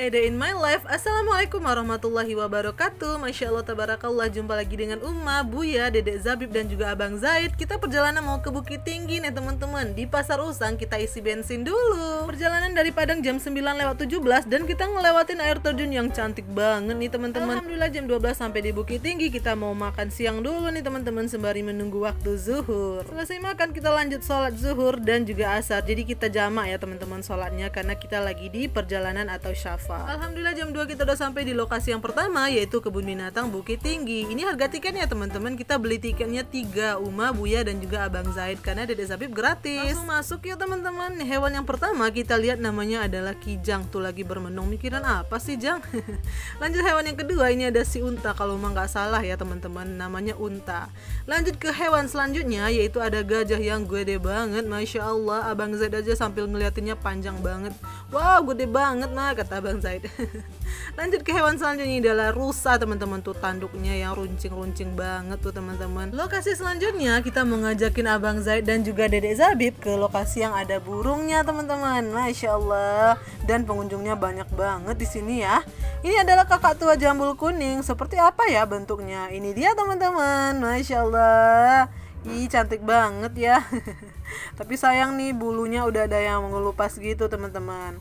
A Day in My Life. Assalamualaikum warahmatullahi wabarakatuh. Masya Allah tabarakallah. Jumpa lagi dengan Umma, Buya, Dedek Zabib dan juga Abang Zaid. Kita perjalanan mau ke Bukit Tinggi nih teman-teman. Di Pasar Usang kita isi bensin dulu. Perjalanan dari Padang jam 9 lewat 17 Dan kita ngelewatin air terjun yang cantik banget nih teman-teman. Alhamdulillah jam 12 sampai di Bukit Tinggi Kita mau makan siang dulu nih teman-teman Sembari menunggu waktu zuhur. Selesai makan kita lanjut sholat zuhur dan juga asar. Jadi kita jamak ya teman-teman sholatnya Karena kita lagi di perjalanan atau syafa Alhamdulillah jam 2 kita udah sampai di lokasi yang pertama yaitu kebun binatang Bukit Tinggi. Ini harga tiketnya teman-teman. Kita beli tiketnya 3 Uma, Buya dan juga Abang Zaid karena Dede Zabib gratis. Langsung masuk ya teman-teman. Hewan yang pertama kita lihat namanya adalah kijang. Tuh lagi bermenung mikiran apa sih Jang? Lanjut hewan yang kedua ini ada si unta kalau emang nggak salah ya teman-teman namanya unta. Lanjut ke hewan selanjutnya yaitu ada gajah yang gede banget. Masya Allah Abang Zaid aja sambil ngeliatinnya panjang banget. Wow gede banget mah kata Abang Zaid. Lanjut ke hewan selanjutnya adalah rusa teman-teman tuh tanduknya yang runcing-runcing banget tuh teman-teman. Lokasi selanjutnya kita mengajakin Abang Zaid dan juga Dedek Zabib ke lokasi yang ada burungnya teman-teman. Masya Allah dan pengunjungnya banyak banget di sini ya. Ini adalah kakak tua jambul kuning. Seperti apa ya bentuknya? Ini dia teman-teman. Masya Allah. Ih cantik banget ya Tapi sayang nih bulunya udah ada yang mengelupas gitu teman-teman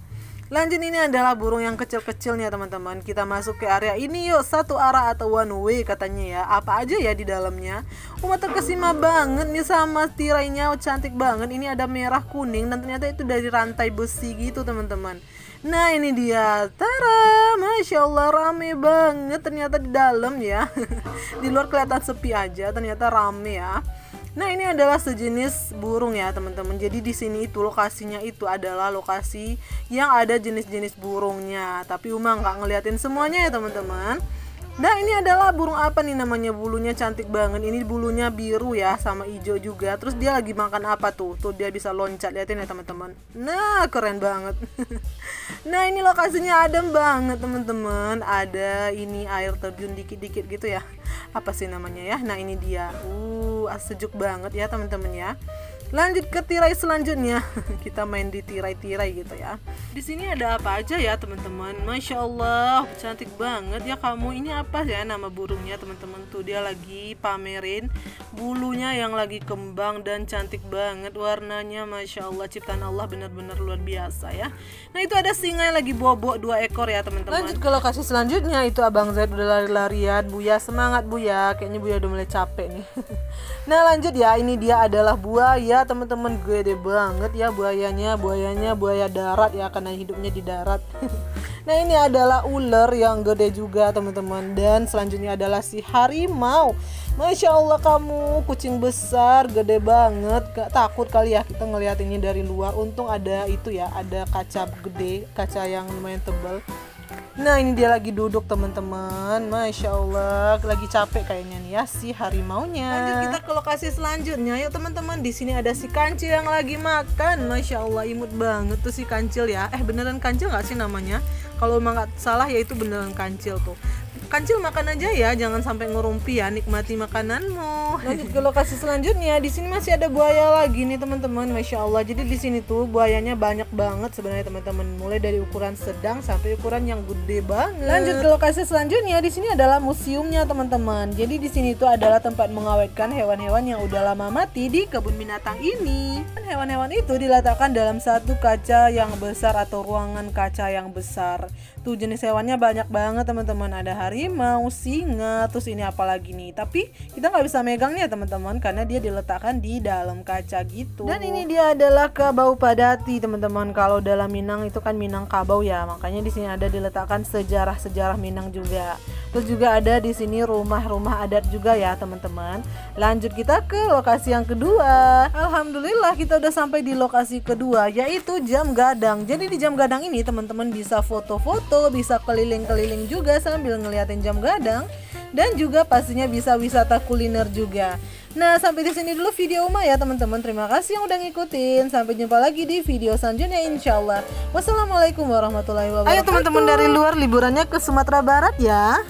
Lanjut ini adalah burung yang kecil-kecilnya teman-teman. Kita masuk ke area ini yuk satu arah atau one way katanya ya. Apa aja ya di dalamnya? Umat terkesima banget nih sama tirainya cantik banget. Ini ada merah kuning dan ternyata itu dari rantai besi gitu teman-teman. Nah ini dia Tara Masya Allah rame banget ternyata di dalam ya Di luar kelihatan sepi aja ternyata rame ya Nah ini adalah sejenis burung ya teman-teman. Jadi di sini itu lokasinya itu adalah lokasi yang ada jenis-jenis burungnya. Tapi Uma nggak ngeliatin semuanya ya teman-teman. Nah ini adalah burung apa nih? Namanya bulunya cantik banget. Ini bulunya biru ya sama hijau juga. Terus dia lagi makan apa tuh? Tuh dia bisa loncat. Liatin ya teman-teman. Nah keren banget. Nah ini lokasinya adem banget teman-teman. Ada ini air terjun dikit-dikit gitu ya. Apa sih namanya ya? Nah ini dia. Uh sejuk banget ya teman-teman ya Lanjut ke tirai selanjutnya. Kita main di tirai-tirai gitu ya. Di sini ada apa aja ya, teman-teman? Masya Allah, cantik banget ya kamu. Ini apa ya nama burungnya, teman-teman? Tuh dia lagi pamerin bulunya yang lagi kembang dan cantik banget warnanya. Masya Allah, ciptaan Allah benar-benar luar biasa ya. Nah, itu ada singa yang lagi bobok dua ekor ya, teman-teman. Lanjut ke lokasi selanjutnya. Itu Abang Zaid udah lari-larian. Buya semangat Buya. Kayaknya Buya udah mulai capek nih. nah, lanjut ya. Ini dia adalah buaya teman-teman gede banget ya buayanya buayanya buaya darat ya karena hidupnya di darat. Nah ini adalah ular yang gede juga teman-teman. Dan selanjutnya adalah si harimau. Masya Allah kamu kucing besar gede banget. Gak takut kali ya kita ngeliat ini dari luar. Untung ada itu ya ada kaca gede kaca yang lumayan tebal Nah ini dia lagi duduk teman-teman. Masya Allah lagi capek kayaknya nih ya si harimaunya. Lanjut kita ke lokasi selanjutnya. Yuk teman-teman di sini ada si kancil yang lagi makan. Masya Allah imut banget tuh si kancil ya. Eh beneran kancil gak sih namanya? Kalau emang gak salah ya itu beneran kancil tuh Kancil makan aja ya, jangan sampai ngerumpi ya, nikmati makananmu. Lanjut ke lokasi selanjutnya, di sini masih ada buaya lagi nih teman-teman, masya Allah. Jadi di sini tuh buayanya banyak banget sebenarnya teman-teman, mulai dari ukuran sedang sampai ukuran yang gede banget. Lanjut ke lokasi selanjutnya, di sini adalah museumnya teman-teman. Jadi di sini tuh adalah tempat mengawetkan hewan-hewan yang udah lama mati di kebun binatang ini. Hewan-hewan itu diletakkan dalam satu kaca yang besar atau ruangan kaca yang besar. Tuh jenis hewannya banyak banget teman-teman, ada hari harimau, singa, terus ini apa lagi nih. Tapi kita nggak bisa megangnya teman-teman karena dia diletakkan di dalam kaca gitu. Dan ini dia adalah kabau padati teman-teman. Kalau dalam Minang itu kan Minang kabau ya, makanya di sini ada diletakkan sejarah-sejarah Minang juga. Terus juga ada di sini rumah-rumah adat juga ya teman-teman. Lanjut kita ke lokasi yang kedua. Alhamdulillah kita udah sampai di lokasi kedua yaitu jam gadang. Jadi di jam gadang ini teman-teman bisa foto-foto, bisa keliling-keliling juga sambil ngeliat ngeliatin jam gadang dan juga pastinya bisa wisata kuliner juga. Nah, sampai di sini dulu video Uma ya teman-teman. Terima kasih yang udah ngikutin. Sampai jumpa lagi di video selanjutnya insya Allah. Wassalamualaikum warahmatullahi wabarakatuh. Ayo teman-teman dari luar liburannya ke Sumatera Barat ya.